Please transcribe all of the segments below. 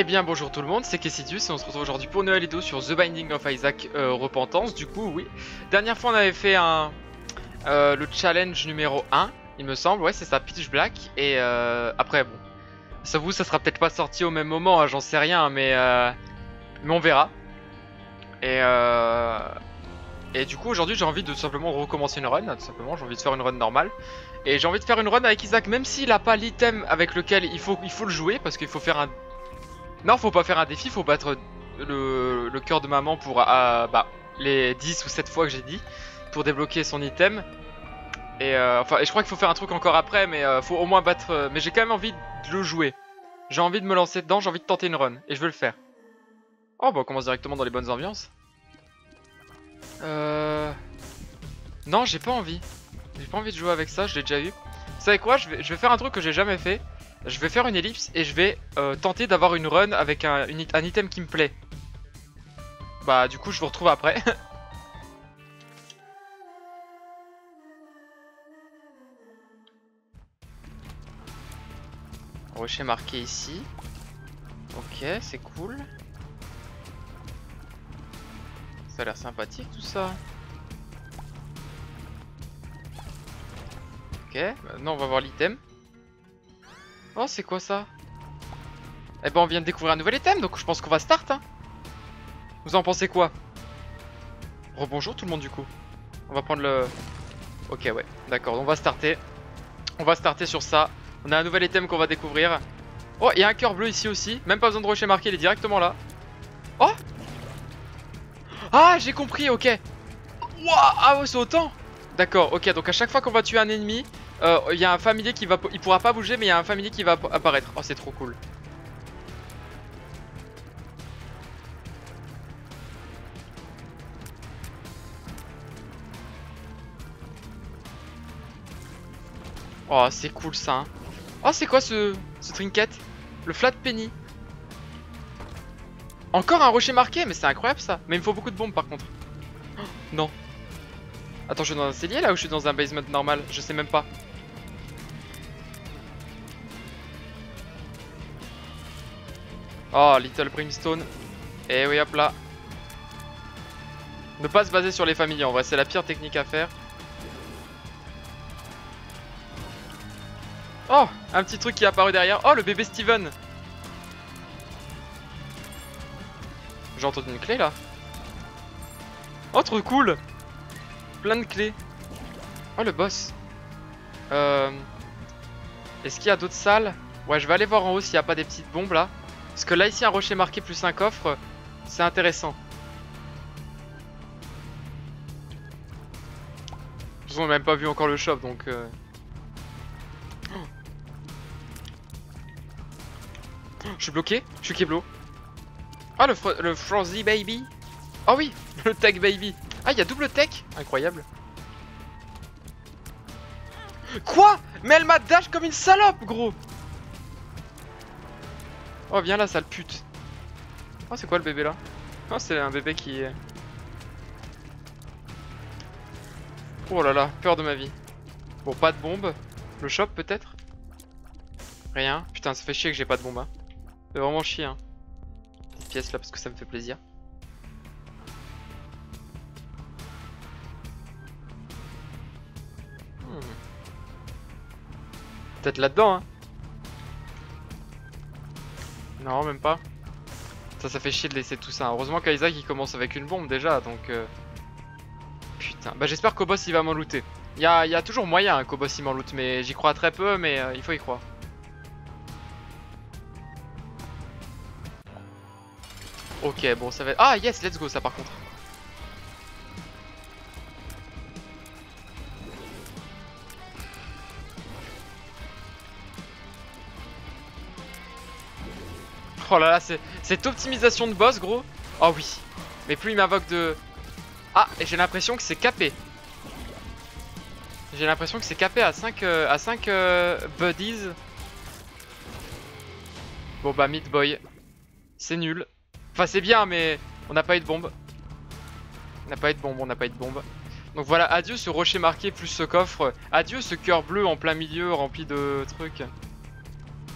Eh bien bonjour tout le monde, c'est Kessidius et on se retrouve aujourd'hui pour Noël Edo sur The Binding of Isaac euh, Repentance. Du coup, oui. Dernière fois on avait fait un euh, le challenge numéro 1, il me semble. Ouais, c'est ça, Pitch Black. Et euh, après, bon. Ça vous, ça sera peut-être pas sorti au même moment, hein, j'en sais rien, mais, mais on verra. Et, et du coup, aujourd'hui j'ai envie de simplement recommencer une run, tout simplement. J'ai envie de faire une run normale. Et j'ai envie de faire une run avec Isaac, même s'il a pas l'item avec lequel il faut, il faut le jouer, parce qu'il faut faire un non, faut pas faire un défi, faut battre le, cœur de maman pour euh, bah, les 10 ou 7 fois que j'ai dit pour débloquer son item. Et, euh, et je crois qu'il faut faire un truc encore après, mais euh, faut au moins battre. euh, mais j'ai quand même envie de le jouer. J'ai envie de me lancer dedans, j'ai envie de tenter une run et je veux le faire. Oh, bah on commence directement dans les bonnes ambiances. Euh. Non, j'ai pas envie. J'ai pas envie de jouer avec ça, je l'ai déjà eu. Vous savez quoi je vais, je vais faire un truc que j'ai jamais fait. Je vais faire une ellipse et je vais euh, tenter d'avoir une run avec un, un item qui me plaît. Bah du coup je vous retrouve après. Rocher marqué ici. Ok, c'est cool. Ça a l'air sympathique tout ça. Ok, maintenant on va voir l'item. Oh, c'est quoi ça? Eh ben, on vient de découvrir un nouvel item, donc je pense qu'on va start. Hein. Vous en pensez quoi? Rebonjour tout le monde du coup. On va prendre le... Ok, ouais, d'accord, on va starter. On va starter sur ça. On a un nouvel item qu'on va découvrir. Oh, il y a un cœur bleu ici aussi. Même pas besoin de rocher marqué, il est directement là. Oh Ah, j'ai compris, ok. Ouah, ah ouais, c'est autant D'accord, ok, donc à chaque fois qu'on va tuer un ennemi, euh, il y a un familier qui va... Il pourra pas bouger, mais il y a un familier qui va app- apparaître. Oh, c'est trop cool. Oh, c'est cool ça. hein. Oh, c'est quoi ce, ce trinket? Le flat penny. Encore un rocher marqué, mais c'est incroyable ça. Mais il me faut beaucoup de bombes par contre. Non. Attends, je suis dans un cellier là ou je suis dans un basement normal? Je sais même pas. Oh, Little Brimstone. Et oui, hop là. Ne pas se baser sur les familles, en vrai, c'est la pire technique à faire. Oh, un petit truc qui est apparu derrière. Oh, le bébé Steven. J'ai entendu une clé là. Oh, trop cool. Plein de clés. Oh, le boss. Euh... Est-ce qu'il y a d'autres salles? Ouais, je vais aller voir en haut s'il n'y a pas des petites bombes là. Parce que là, ici, un rocher marqué plus un coffre, c'est intéressant. De toute même pas vu encore le shop donc. euh. Oh. Oh, Je suis bloqué Je suis Keblo. Ah, le, fro- le Frosty Baby Ah oui Le Tech Baby Ah, il y a double tech Incroyable. Quoi? Mais elle m'a dash comme une salope, gros Oh, viens là, sale pute. Oh, c'est quoi le bébé là Oh, c'est un bébé qui. Oh là là, peur de ma vie. Bon, pas de bombe. Le shop peut-être? Rien. Putain, ça fait chier que j'ai pas de bombe. Hein. Fait vraiment chier. Hein. Cette pièce là parce que ça me fait plaisir. Hmm. Peut-être là-dedans, hein. Non, même pas. Ça, ça fait chier de laisser tout ça. Heureusement qu'Isaac il commence avec une bombe déjà, donc. euh, Putain, bah j'espère qu'au boss il va m'en looter. Il y a, toujours moyen hein, qu'au boss il m'en loot, mais j'y crois très peu, mais euh, il faut y croire. Ok, bon, ça va. Ah, yes, let's go, ça par contre. Oh là là, cette optimisation de boss, gros. Oh oui. Mais plus il m'invoque de... Ah, et j'ai l'impression que c'est capé. J'ai l'impression que c'est capé à 5, euh, à 5 euh, buddies. Bon bah, Meat Boy. C'est nul. Enfin, c'est bien, mais on n'a pas eu de bombe. On n'a pas eu de bombe, on n'a pas eu de bombe. Donc voilà, adieu ce rocher marqué plus ce coffre. Adieu ce cœur bleu en plein milieu rempli de trucs.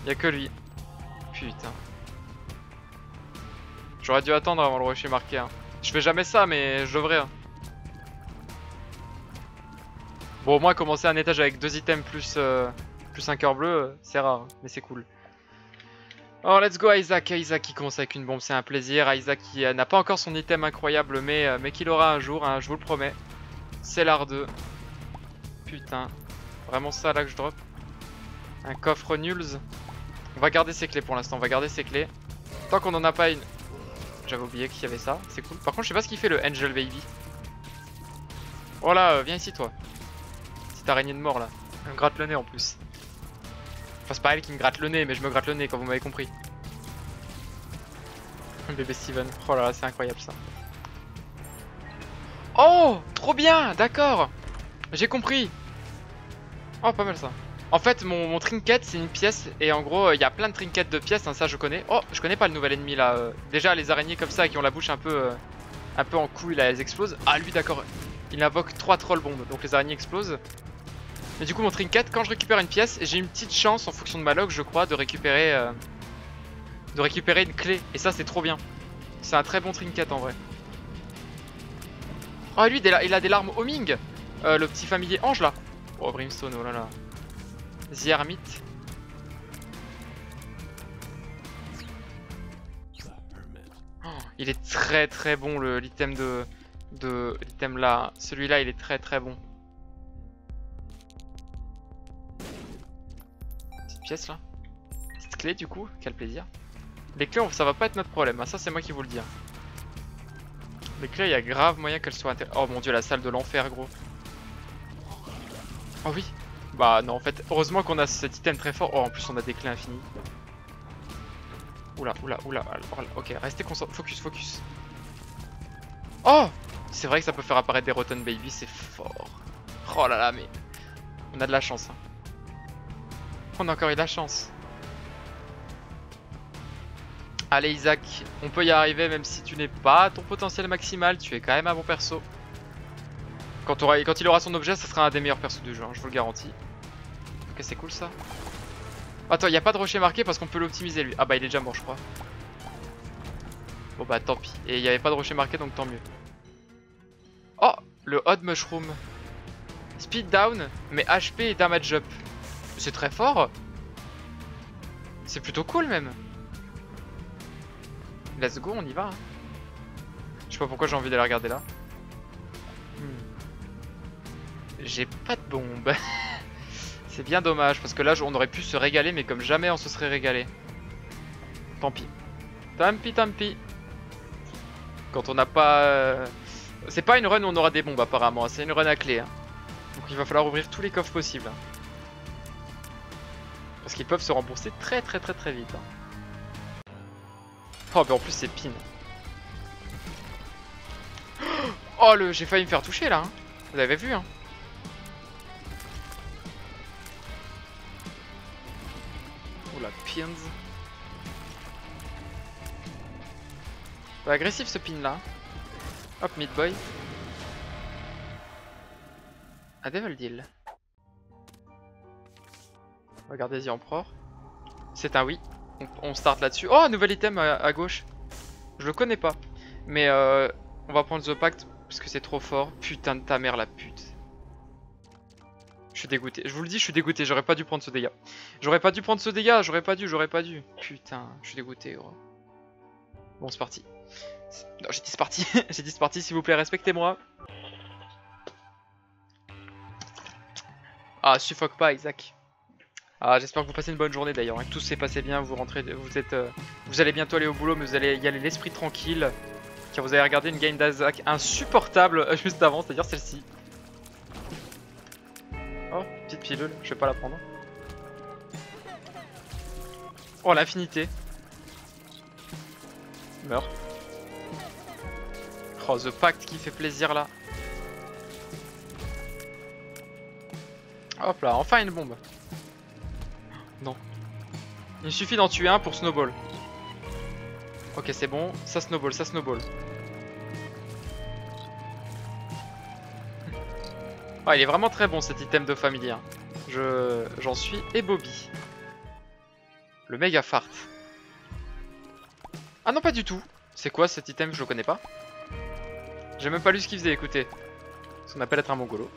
Y a que lui. Putain. J'aurais dû attendre avant le rocher marqué. Hein. Je fais jamais ça, mais je devrais. Hein. Bon, au moins, commencer un étage avec deux items plus, euh, plus un cœur bleu, euh, c'est rare, mais c'est cool. Oh, let's go Isaac. Isaac qui commence avec une bombe, c'est un plaisir. Isaac qui euh, n'a pas encore son item incroyable, mais, mais qu'il aura un jour, hein, je vous le promets. C'est l'art 2. Putain. Vraiment ça là que je drop. Un coffre nuls. On va garder ses clés pour l'instant, on va garder ses clés. Tant qu'on en a pas une... J'avais oublié qu'il y avait ça, c'est cool. Par contre, je sais pas ce qu'il fait le Angel Baby. Oh là, viens ici toi. Petite araignée de mort là. Elle me gratte le nez en plus. Enfin, c'est pas elle qui me gratte le nez, mais je me gratte le nez quand vous m'avez compris. Bébé Steven. Oh là là, c'est incroyable ça. Oh Trop bien D'accord J'ai compris Oh, pas mal ça. En fait, mon, trinket, c'est une pièce. Et en gros, il y a plein de trinkets de pièces. Hein, ça, je connais. Oh, je connais pas le nouvel ennemi là. Euh. déjà, les araignées comme ça qui ont la bouche un peu, euh, un peu en couille elles explosent. Ah, lui, d'accord. Il invoque 3 troll bombes. Donc les araignées explosent. Mais du coup, mon trinket, quand je récupère une pièce, j'ai une petite chance en fonction de ma log, je crois, de récupérer, euh, de récupérer une clé. Et ça, c'est trop bien. C'est un très bon trinket en vrai. Oh, lui, il a des larmes homing. le petit familier ange là. Oh, Brimstone, oh là là. The Hermit. Oh, il est très très bon l'item de, de l'item là. Celui-là, il est très très bon. Petite pièce là. Petite clé du coup, quel plaisir. Les clés, ça va pas être notre problème. Hein. Ça, c'est moi qui vous le dis. Hein. Les clés, il y a grave moyen qu'elles soient Oh mon dieu, la salle de l'enfer, gros. Oh oui Bah non en fait, heureusement qu'on a cet item très fort. Oh en plus on a des clés infinies. Oula, oula, oula. ok, restez concentrés. Focus, focus. Oh C'est vrai que ça peut faire apparaître des Rotten Baby, c'est fort. Oh là là, mais... On a de la chance. Hein. On a encore eu de la chance. Allez Isaac, on peut y arriver même si tu n'es pas à ton potentiel maximal, tu es quand même un bon perso. Quand, il aura son objet, ça sera un des meilleurs persos du jeu, hein, je vous le garantis. Ok, c'est cool ça. Attends, il n'y a pas de rocher marqué parce qu'on peut l'optimiser lui. Ah bah il est déjà mort, je crois. Bon bah tant pis. Et il n'y avait pas de rocher marqué, donc tant mieux. Oh, le Odd Mushroom. Speed down, mais HP et damage up. C'est très fort. C'est plutôt cool même. Let's go, on y va. Hein. Je sais pas pourquoi j'ai envie d'aller regarder là. J'ai pas de bombe. C'est bien dommage, parce que là on aurait pu se régaler, mais comme jamais on se serait régalé. Tant pis. Tant pis, tant pis. Quand on n'a pas... Euh, c'est pas une run où on aura des bombes apparemment, c'est une run à clé. Hein. Donc il va falloir ouvrir tous les coffres possibles. Hein. Parce qu'ils peuvent se rembourser très très très très vite. Hein. Oh mais en plus c'est pin. Oh le j'ai failli me faire toucher là. Vous avez vu hein. La pins. agressif ce pin là. Hop, mid boy. Un devil deal. Regardez-y Emperor. C'est un oui. On, start là-dessus. Oh, nouvel item à, gauche. Je le connais pas. Mais euh, on va prendre The Pact parce que c'est trop fort. Putain de ta mère la pute. Je suis dégoûté. Je vous le dis, je suis dégoûté. J'aurais pas dû prendre ce dégât. J'aurais pas dû prendre ce dégât. J'aurais pas dû, j'aurais pas dû. Putain, je suis dégoûté, gros. Bon, c'est parti. Non, j'ai dit c'est parti. j'ai dit c'est parti, s'il vous plaît, respectez-moi. Ah, suffoque pas, Isaac. Ah, j'espère que vous passez une bonne journée d'ailleurs, hein, tout s'est passé bien, vous rentrez, vous êtes, euh, vous allez bientôt aller au boulot, mais vous allez y aller l'esprit tranquille, car vous avez regardé une game d'Isaac insupportable juste avant, c'est-à-dire celle-ci. Je vais pas la prendre. Oh, l'infinité. Meurs. Oh, The Pact qui fait plaisir là. Hop là, enfin une bombe. Non. Il suffit d'en tuer un pour snowball. Ok, c'est bon. Ça snowball, ça snowball. Ah, il est vraiment très bon cet item de familier. Hein. Je J'en suis et Bobby. Le méga fart. Ah non, pas du tout. C'est quoi cet item Je le connais pas. J'ai même pas lu ce qu'il faisait, écoutez. Ce qu'on appelle être un mongolo.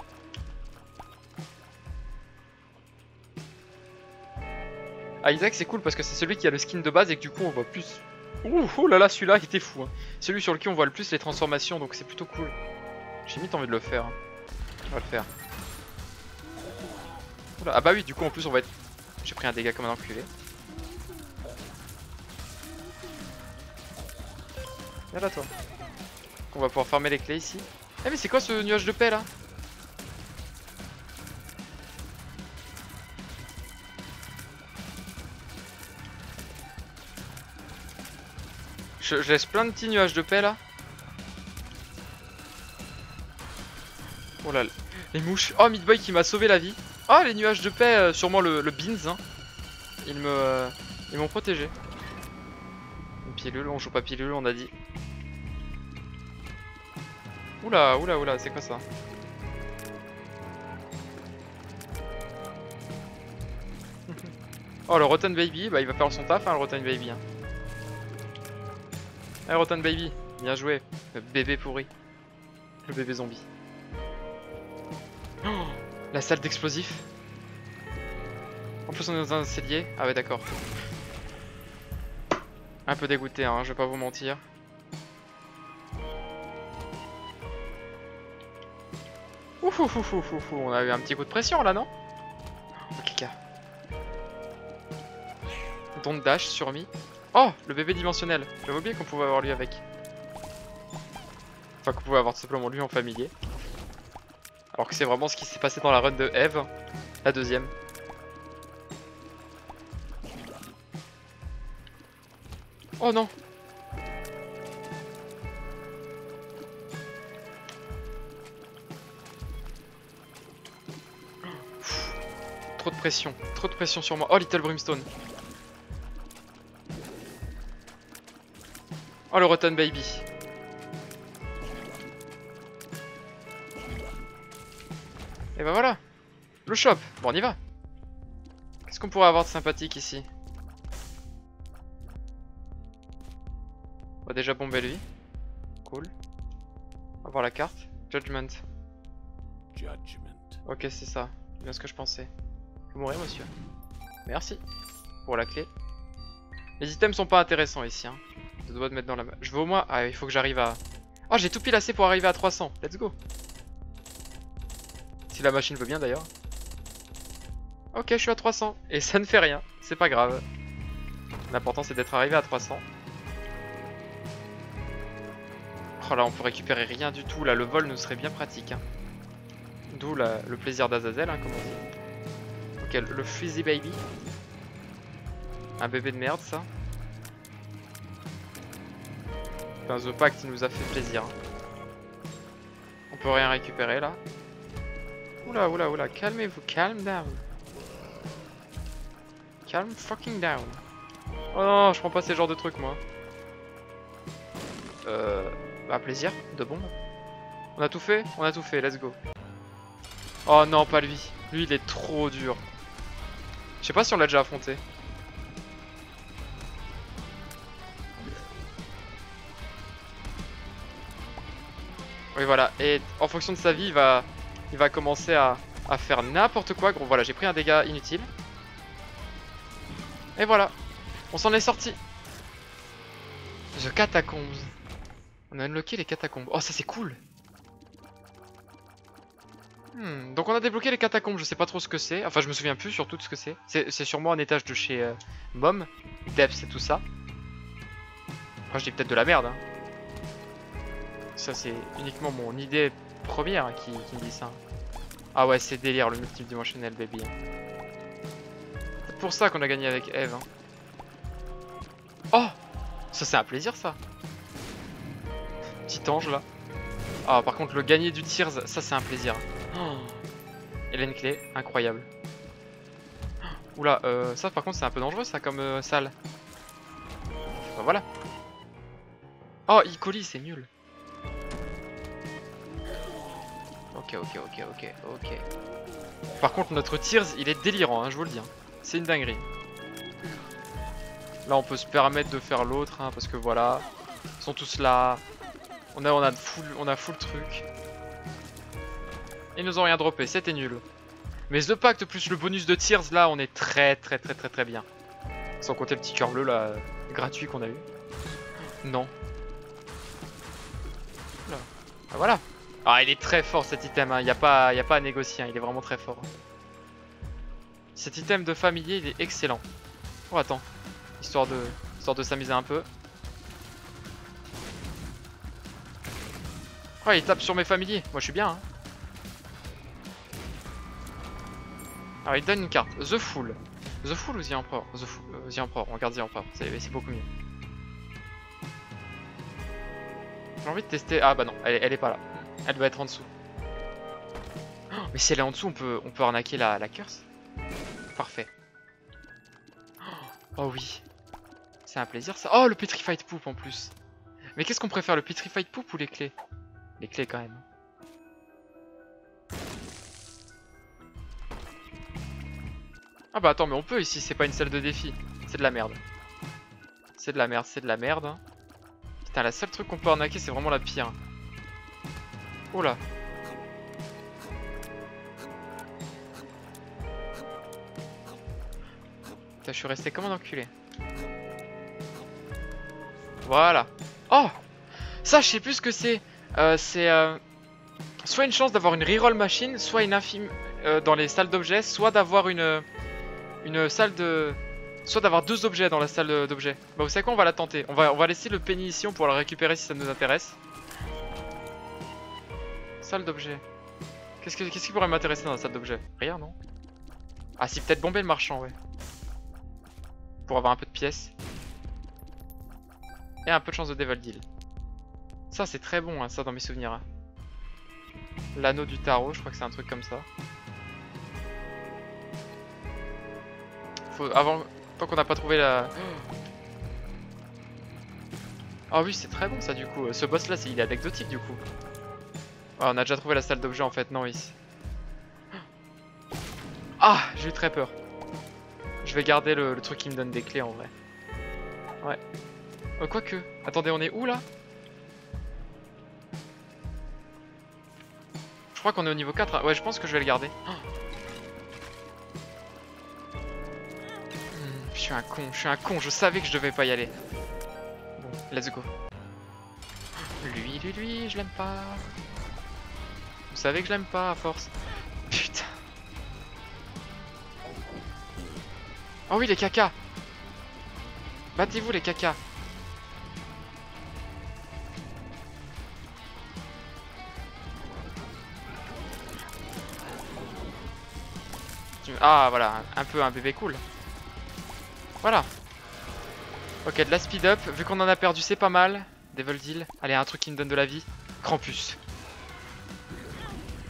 Ah Isaac c'est cool parce que c'est celui qui a le skin de base et que du coup on voit plus... Ouh oh là là celui-là il était fou hein. Celui sur lequel on voit le plus les transformations donc c'est plutôt cool. J'ai mis envie de le faire. On va le faire. Ah bah oui du coup en plus on va être... J'ai pris un dégât comme un enculé. Viens là toi. On va pouvoir farmer les clés ici. Eh mais c'est quoi ce nuage de paix là? Je laisse plein de petits nuages de paix là. Oh là, les mouches. Oh, Midboy qui m'a sauvé la vie. Oh, les nuages de paix, euh, sûrement le, le beans. Hein. Ils me, euh, ils m'ont protégé. Une pilule, on joue pas pilule, on a dit. Oula, oula, oula, c'est quoi ça? Oh, le Rotten Baby, bah il va faire son taf, hein, le Rotten Baby. Hein. Hey, Rotten Baby, bien joué. Le bébé pourri. Le bébé zombie. La salle d'explosifs. En plus, on est dans un cellier. Ah ouais, d'accord. Un peu dégoûté, hein, je vais pas vous mentir. Ouf, ouf, ouf, ouf, on a eu un petit coup de pression là, non? Ok. Don't dash sur mi. Oh, le bébé dimensionnel. J'avais oublié qu'on pouvait avoir lui avec. Enfin, qu'on pouvait avoir tout simplement lui en familier. Alors que c'est vraiment ce qui s'est passé dans la run de Eve, la deuxième. Oh non Trop de pression, trop de pression sur moi. Oh Little Brimstone. Oh le Rotten Baby. Le shop Bon on y va Qu'est-ce qu'on pourrait avoir de sympathique ici? On va déjà bomber lui. Cool. On va voir la carte. Judgment. Judgment. Ok c'est ça. C'est bien ce que je pensais. Vous mourrez monsieur. Merci. Pour la clé. Les items sont pas intéressants ici. Hein. Je dois te mettre dans la main. Je veux au moins... Ah il faut que j'arrive à... Oh j'ai tout pile assez pour arriver à 300. Let's go. Si la machine veut bien d'ailleurs. Ok, je suis à 300. Et ça ne fait rien. C'est pas grave. L'important c'est d'être arrivé à 300. Oh là, on peut récupérer rien du tout. Là, le vol nous serait bien pratique. hein. D'où le plaisir d'Azazel, hein, comme on dit. Ok, le Frizzy Baby. Un bébé de merde, ça. Enfin, The Pact, nous a fait plaisir. hein. On peut rien récupérer, là. Oula, oula, oula, calmez-vous, calm down. Calm fucking down. Oh non, je prends pas ces genres de trucs, moi. Euh... Bah, plaisir, de bombe. On a tout fait On a tout fait, let's go. Oh non, pas lui. Lui, il est trop dur. Je sais pas si on l'a déjà affronté. Oui, voilà. Et en fonction de sa vie, il va, il va commencer à, à faire n'importe quoi. Gros, voilà, j'ai pris un dégât inutile. Et voilà. On s'en est sorti. The Catacombs. On a unlocké les catacombes. Oh, ça c'est cool. Hmm, donc on a débloqué les catacombes, je sais pas trop ce que c'est. Enfin, je me souviens plus surtout de ce que c'est. C'est sûrement un étage de chez euh, Mom, Depths et tout ça. Enfin, je dis peut-être de la merde. Hein. Ça, c'est uniquement mon idée première qui, qui me dit ça. Ah ouais, c'est délire le multidimensionnel, baby. Pour ça qu'on a gagné avec Eve. hein. Oh Ça, c'est un plaisir, ça. Petit ange, là. Ah, par contre, le gagner du Tears, ça, c'est un plaisir. Oh. Hélène Clé, incroyable. Oula, euh, ça, par contre, c'est un peu dangereux, ça, comme euh, salle. Bah, voilà. Oh, Icoli, c'est nul. Ok, ok, ok, ok, ok. Par contre, notre Tears, il est délirant, hein, je vous le dis. hein. C'est une dinguerie. Là, on peut se permettre de faire l'autre, hein, parce que voilà. sont tous là. On a, on a full, on a full truc. Ils nous ont rien droppé, c'était nul. Mais The Pact plus le bonus de Tears, là, on est très très très très très bien. Sans compter le petit cœur bleu, là, gratuit qu'on a eu. Non. Ah, voilà. Ah, il est très fort cet item, il n'y a, pas- a pas à négocier, hein, il est vraiment très fort. Cet item de familier, il est excellent. Oh, attends. Histoire de, histoire de s'amuser un peu. Oh, il tape sur mes familiers. Moi, je suis bien. Hein. Alors, il donne une carte. The Fool. The Fool ou The Emperor? The, Fool, euh, The Emperor. On regarde The c'est beaucoup mieux. J'ai envie de tester. Ah, bah non. Elle, elle est pas là. Elle doit être en dessous. Oh, mais si elle est en dessous, on peut, on peut arnaquer la, la curse. Parfait. Oh oui. C'est un plaisir ça. Oh, le Petrified Poop en plus. Mais qu'est-ce qu'on préfère, le Petrified Poop ou les clés? Les clés quand même. Ah bah attends, mais on peut ici, c'est pas une salle de défi. C'est de la merde. C'est de la merde, c'est de la merde. Putain, la seule truc qu'on peut arnaquer, c'est vraiment la pire. Oh là. Je suis resté comme un enculé. Voilà. Oh Ça, je sais plus ce que c'est. Euh, c'est euh, soit une chance d'avoir une reroll machine, soit une infime euh, dans les salles d'objets, soit d'avoir une une salle de soit d'avoir deux objets dans la salle d'objets. Bah vous savez quoi, on va la tenter. On va on va laisser le penny ici, on pourra le récupérer si ça nous intéresse. Salle d'objets. Qu'est-ce que- qu'est-ce qui pourrait m'intéresser dans la salle d'objets? Rien, non? Ah si, peut-être bomber le marchand, ouais. Pour avoir un peu de pièces. Et un peu de chance de Devil Deal. Ça, c'est très bon, hein, ça, dans mes souvenirs. hein. L'anneau du tarot, je crois que c'est un truc comme ça. Avant, tant qu'on n'a pas trouvé la... Ah oui, c'est très bon ça du coup. Ce boss là, il est anecdotique du coup. Ah, on a déjà trouvé la salle d'objet en fait, non ici. Ah, j'ai eu très peur. Je vais garder le, truc qui me donne des clés en vrai. Ouais. Euh, Quoique. Attendez, on est où là? Je crois qu'on est au niveau 4. hein. Ouais, je pense que je vais le garder. Oh. Hmm, Je suis un con, je suis un con, je savais que je devais pas y aller. Bon, let's go. Lui, lui, lui, je l'aime pas. Vous savez que je l'aime pas à force. Oh oui, les caca Battez-vous les caca Tu- Ah voilà, un peu un bébé cool. Voilà. Ok, de la speed up. Vu qu'on en a perdu, c'est pas mal. Devil Deal. Allez, un truc qui me donne de la vie. Krampus.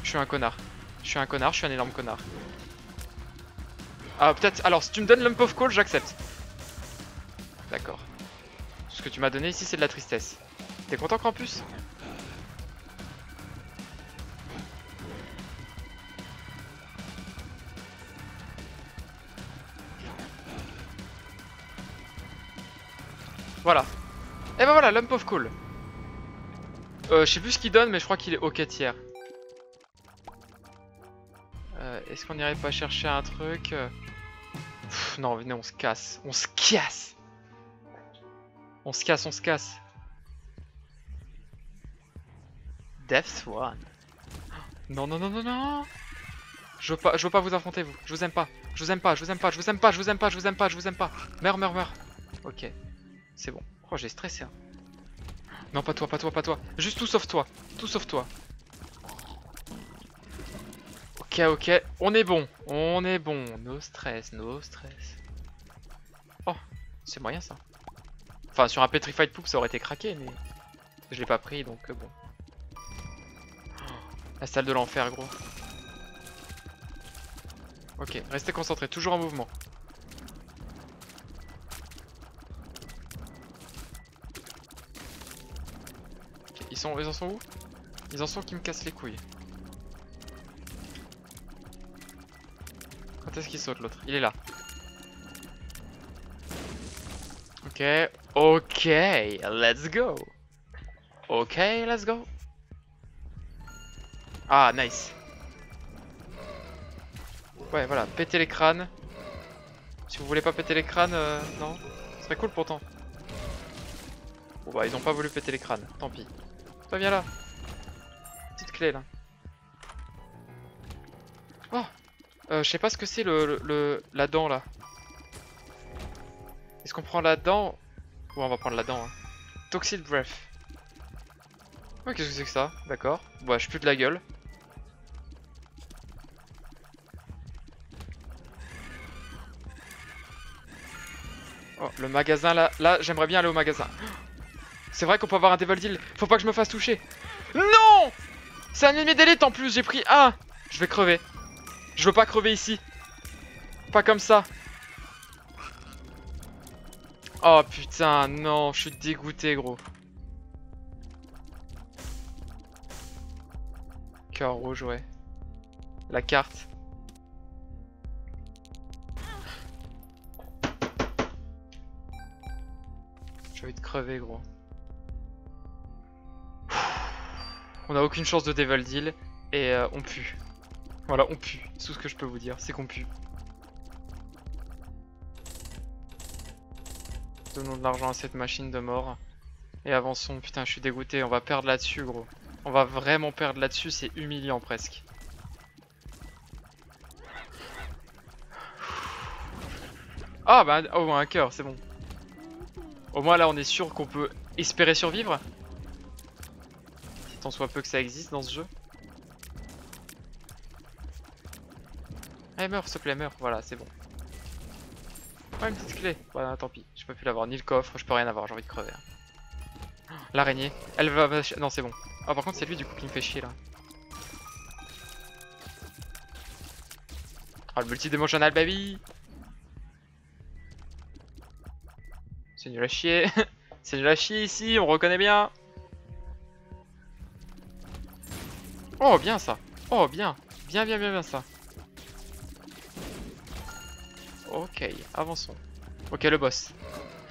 Je suis un connard. Je suis un connard, je suis un énorme connard. Ah, peut-être. Alors, si tu me donnes Lump of Coal, j'accepte. D'accord. Ce que tu m'as donné ici, c'est de la tristesse. T'es content, Krampus? Voilà. Et ben voilà, Lump of Coal. Euh, je sais plus ce qu'il donne, mais je crois qu'il est ok tiers. Euh, Est-ce qu'on irait pas chercher un truc? Non, venez, on se casse. On se casse On se casse, on se casse. Death Swan. Non, non, non, non, non je veux, pas, je veux pas vous affronter, vous. Je vous aime pas. Je vous aime pas, je vous aime pas, je vous aime pas, je vous aime pas, je vous aime pas, je vous aime pas. Meurs, meurs, meurs. Ok. C'est bon. Oh, j'ai stressé. hein. Non, pas toi, pas toi, pas toi. Juste tout sauf toi. Tout sauf toi. Ok, ok. On est bon. On est bon. No stress, no stress. Oh, c'est moyen ça. Enfin, sur un Petrified Poop, ça aurait été craqué, mais je l'ai pas pris, donc euh, bon. Oh, La salle de l'enfer, gros. Ok, restez concentrés, toujours en mouvement. Ils, sont, ils en sont où? Ils en sont qui me cassent les couilles. Quand est-ce qu'il saute l'autre? Il est là. Ok, ok, let's go. Ok, let's go. Ah, nice. Ouais, voilà, péter les crânes. Si vous voulez pas péter les crânes, euh, non Ce serait cool pourtant. Bon bah, ils ont pas voulu péter les crânes, tant pis. Toi, viens là. Petite clé là. Oh euh, Je sais pas ce que c'est le, le, la dent là. Est-ce qu'on prend la dent Ouais, on va prendre la dent. Hein. Toxic Breath. Ouais, qu'est-ce que c'est que ça? D'accord. Bah, je pue de la gueule. Oh, le magasin là, là j'aimerais bien aller au magasin. C'est vrai qu'on peut avoir un Devil Deal. Faut pas que je me fasse toucher. Non C'est un ennemi d'élite en plus, j'ai pris un. Je vais crever. Je veux pas crever ici. Pas comme ça. Oh putain, non, je suis dégoûté gros. Cœur rouge, ouais. La carte. J'ai envie de crever gros. On a aucune chance de Devil Deal et euh, on pue. Voilà, on pue. C'est tout ce que je peux vous dire, c'est qu'on pue. Donnons de l'argent à cette machine de mort. Et avançons. Putain, je suis dégoûté. On va perdre là-dessus, gros. On va vraiment perdre là-dessus. C'est humiliant presque. Ah bah, oh, un cœur, c'est bon. Au moins là, on est sûr qu'on peut espérer survivre. Si tant soit peu que ça existe dans ce jeu. Allez, meurs, s'il te plaît, meurs. Voilà, c'est bon. Oh, une petite clé. Voilà, tant pis. Je peux plus l'avoir. Ni le coffre, je peux rien avoir. J'ai envie de crever. hein. L'araignée. Elle va... Non, c'est bon. Ah, par contre, c'est lui, du coup, qui me fait chier, là. Ah, le multidimensional, baby C'est nul à chier. c'est nul à chier ici, on reconnaît bien. Oh, bien ça. Oh, bien. Bien, bien, bien, bien ça. Ok, avançons. Ok, le boss.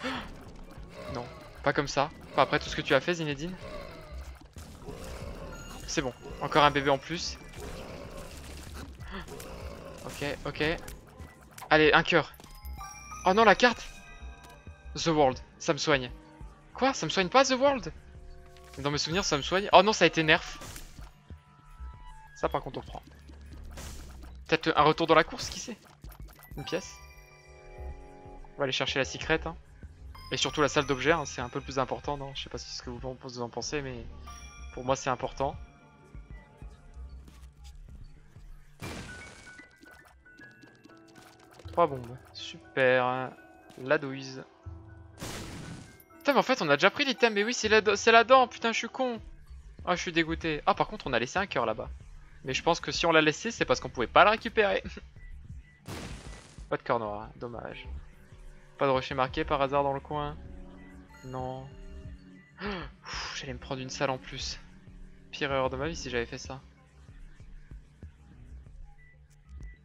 Non, pas comme ça. Après tout ce que tu as fait, Zinedine. C'est bon. Encore un bébé en plus. Ok, ok. Allez, un cœur. Oh non, la carte The World, ça me soigne. Quoi Ça me soigne pas The World? Dans mes souvenirs, ça me soigne. Oh non, ça a été nerf. Ça, par contre, on prend. Peut-être un retour dans la course, qui sait? Une pièce? On va aller chercher la secret. Hein. Et surtout la salle d'objets, hein, c'est un peu le plus important. Non? Je sais pas ce que vous en- pensez, mais pour moi, c'est important. Trois bombes. Super. La douise. Putain, mais en fait, on a déjà pris l'item. Mais oui, c'est dent. Putain, je suis con. Ah, je suis dégoûté. Ah, par contre, on a laissé un cœur là-bas. Mais je pense que si on l'a laissé, c'est parce qu'on pouvait pas le récupérer. pas de cœur noir, hein, dommage. Pas de rocher marqué par hasard dans le coin. Non. J'allais me prendre une salle en plus. Pire erreur de ma vie si j'avais fait ça.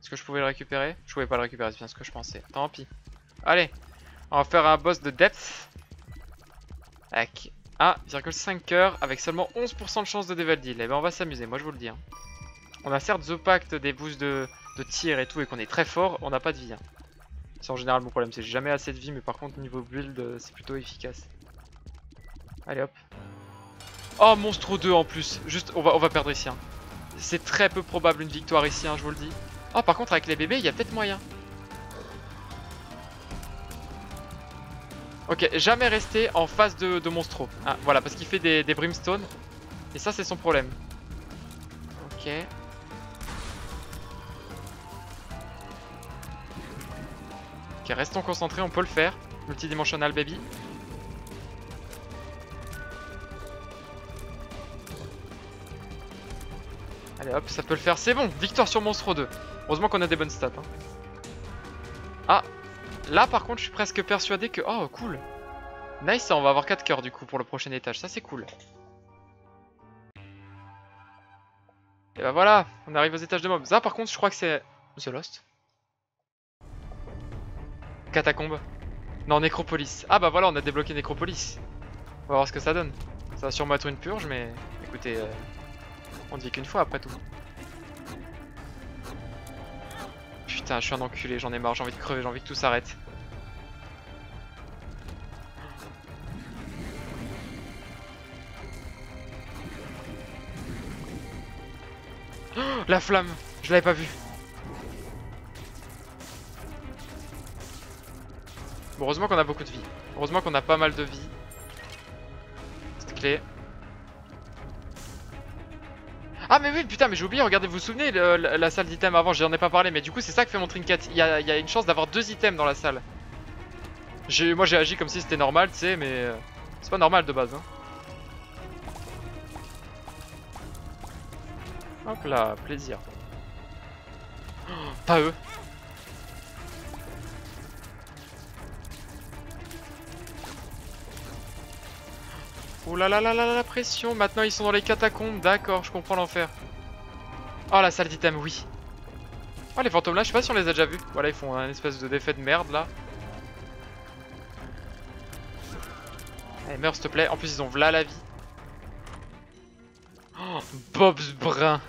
Est-ce que je pouvais le récupérer? Je pouvais pas le récupérer, c'est bien ce que je pensais. Tant pis. Allez, on va faire un boss de depth. Avec 1,5 cœur, avec seulement 11% de chance de Devil Deal. Et ben on va s'amuser, moi je vous le dis. hein. On a certes The Pact, des boosts de, de tir et tout, et qu'on est très fort, on n'a pas de vie. hein. C'est en général mon problème, c'est que j'ai jamais assez de vie, mais par contre niveau build, euh, c'est plutôt efficace. Allez hop. Oh, Monstro 2 en plus. Juste, on va, perdre ici. hein. C'est très peu probable une victoire ici, hein, je vous le dis. Oh, par contre, avec les bébés, il y a peut-être moyen. Ok, jamais rester en face de, Monstro. Ah, voilà, parce qu'il fait des brimstones. Et ça, c'est son problème. Ok. Restons concentrés, on peut le faire. Multidimensional baby. Allez hop, ça peut le faire, c'est bon Victoire sur Monstro 2 Heureusement qu'on a des bonnes stats hein. Ah Là par contre je suis presque persuadé que... Oh cool Nice, on va avoir 4 cœurs du coup pour le prochain étage, ça c'est cool Et bah voilà, on arrive aux étages de mobs. Ça par contre je crois que c'est... The Lost Catacombe Non, Nécropolis. Ah bah voilà, on a débloqué Nécropolis. On va voir ce que ça donne. Ça va sûrement être une purge, mais écoutez, euh, on ne vit qu'une fois après tout. Putain, je suis un enculé, j'en ai marre, j'ai envie de crever, j'ai envie que tout s'arrête. Oh, la flamme, je l'avais pas vue. Heureusement qu'on a beaucoup de vie. Heureusement qu'on a pas mal de vie. Cette clé. Ah mais oui putain mais j'ai oublié, regardez vous vous souvenez la, salle d'items avant, j'en ai pas parlé mais du coup c'est ça que fait mon trinket, il y a, une chance d'avoir deux items dans la salle. Moi j'ai agi comme si c'était normal tu sais mais euh, c'est pas normal de base hein. Hop là, plaisir. Pas eux. Oh là là là là la pression, maintenant ils sont dans les catacombes, d'accord, je comprends l'enfer. Oh la salle d'item, oui. Oh les fantômes là, je sais pas si on les a déjà vus. Voilà, ils font un espèce de défait de merde là. Allez, meurs s'il te plaît. En plus, ils ont v'là la vie. Oh, Bob's Brain.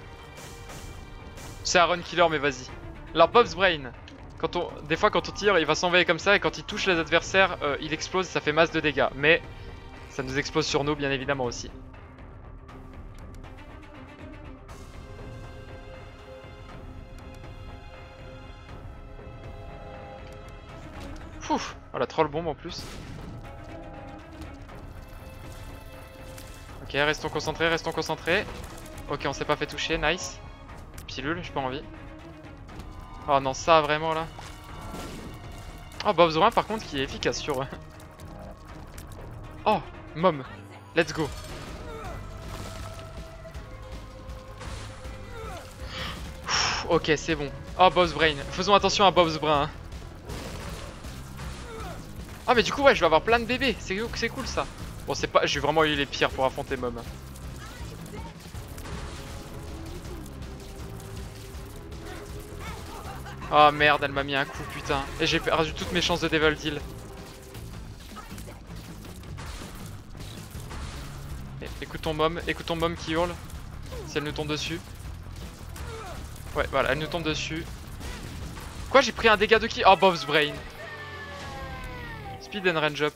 C'est un run killer, mais vas-y. Alors, Bob's Brain. Quand on, des fois, quand on tire, il va s'envoyer comme ça et quand il touche les adversaires, euh, il explose et ça fait masse de dégâts. Mais ça nous explose sur nous, bien évidemment aussi. Ouf, oh la troll bombe en plus. Ok, restons concentrés, restons concentrés. Ok, on s'est pas fait toucher, nice. Pilule, j'ai pas envie. Oh non, ça vraiment là. Oh, Bob's Brain par contre qui est efficace sur eux. Oh, Mom, let's go. Ok, c'est bon. Oh, Bob's Brain. Faisons attention à Bob's Brain. hein. Ah, mais du coup, ouais, je vais avoir plein de bébés. C'est cool ça. Bon, c'est pas. J'ai vraiment eu les pires pour affronter Mom. Oh merde, elle m'a mis un coup, putain. Et j'ai perdu toutes mes chances de Devil Deal. Écoute ton mom, écoute ton mom qui hurle. Si elle nous tombe dessus. Ouais, voilà, elle nous tombe dessus. Quoi, j'ai pris un dégât de qui? Oh, Bob's Brain. Speed and range up.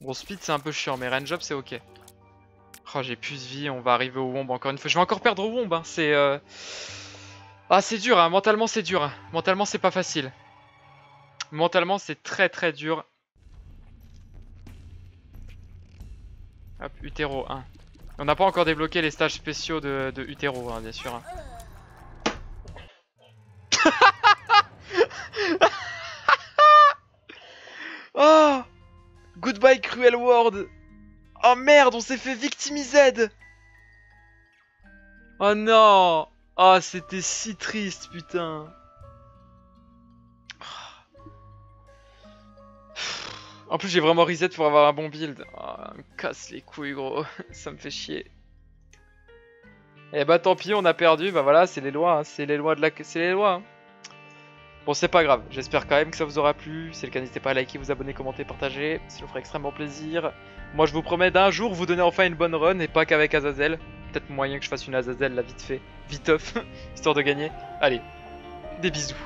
Bon, speed c'est un peu chiant, mais range up c'est ok. Oh, j'ai plus de vie, on va arriver au womb encore une fois. Je vais encore perdre au womb, hein. c'est... Euh... Ah, c'est dur, hein. mentalement c'est dur. hein. Mentalement c'est pas facile. Mentalement c'est très très dur. Hop, Utero 1. On n'a pas encore débloqué les stages spéciaux de, Utero, hein, bien sûr. hein. oh Goodbye Cruel World Oh merde, on s'est fait victimiser Oh non Oh, c'était si triste, putain En plus, j'ai vraiment reset pour avoir un bon build. Ah, me casse les couilles, gros. Ça me fait chier. Et bah tant pis, on a perdu. Bah voilà, c'est les lois. hein. C'est les lois de la... C'est les lois. hein. Bon, c'est pas grave. J'espère quand même que ça vous aura plu. Si c'est le cas, n'hésitez pas à liker, vous abonner, commenter, partager. Ça nous ferait extrêmement plaisir. Moi, je vous promets d'un jour vous donner enfin une bonne run et pas qu'avec Azazel. Peut-être moyen que je fasse une Azazel là vite fait. Vite off. histoire de gagner. Allez. Des bisous.